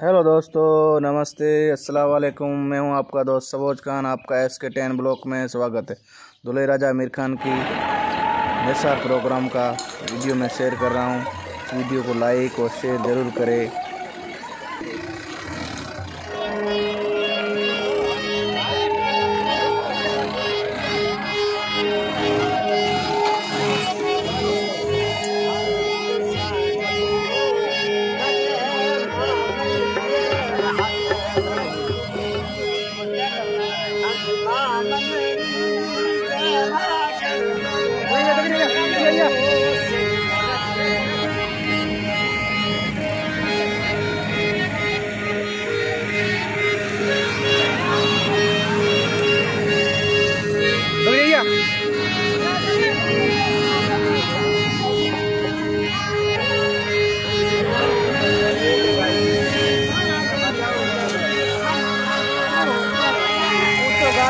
Hello दोस्तों, नमस्ते, अस्सलाम वालेकुम। मैं हूँ आपका दोस्त सबोज खान, आपका एस के टेन ब्लॉक में स्वागत है। दुल्हे राजा आमिर खान की निशा प्रोग्राम का वीडियो मैं शेयर कर रहा हूँ। वीडियो को लाइक और शेयर ज़रूर करें। ऊँचो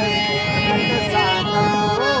Hare Krishna.